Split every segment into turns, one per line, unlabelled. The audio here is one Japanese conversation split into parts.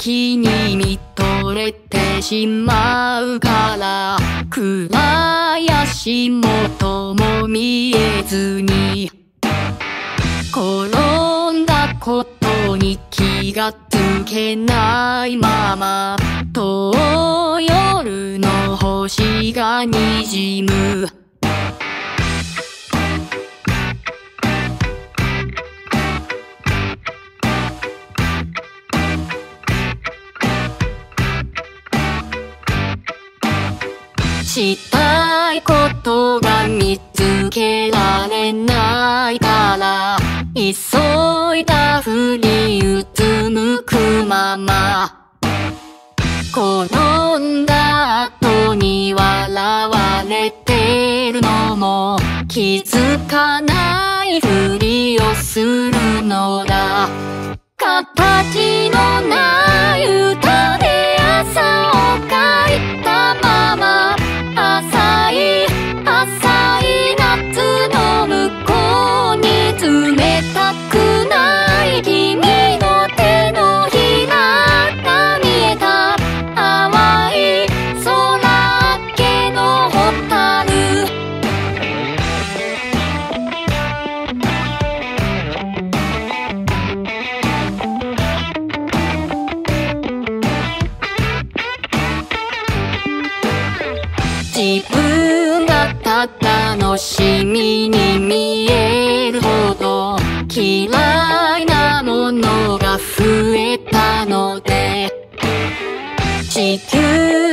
気に見とれてしまうから暗い足元も見えずに。転んだことに気がつけないまま遠い夜の星が滲む。したいことが見つけられないから急いだふりうつむくまま。転んだ後に笑われてるのも気づかないふりをするのだ。形のない分がた楽しみに見えるほど嫌いなものが増えたので地球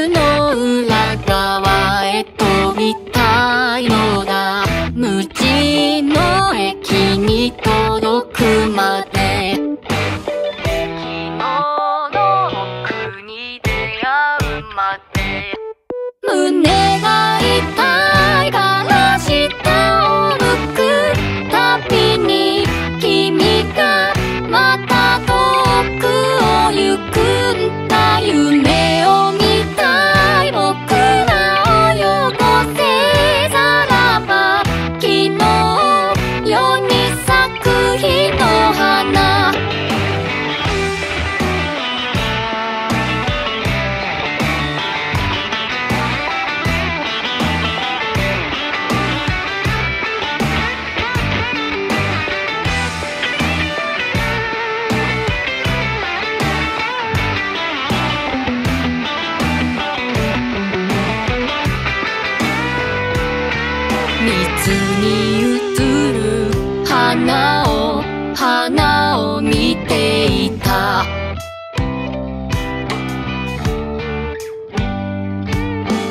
に映る花を花を見ていた。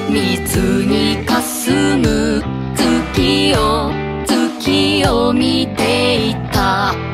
水にかすむ月を月を見ていた。